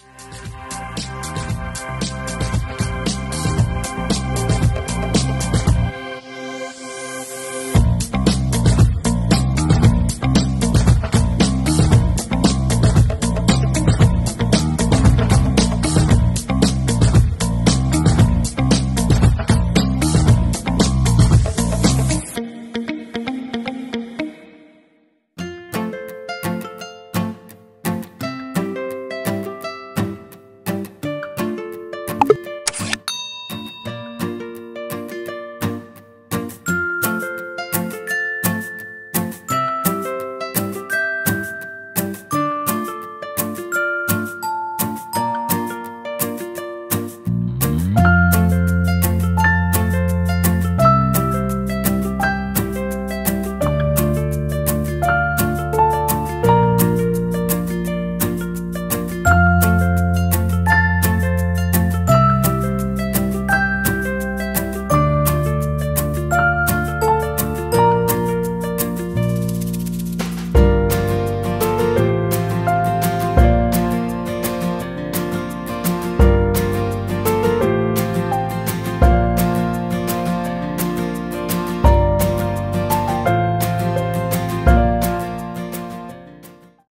Bye.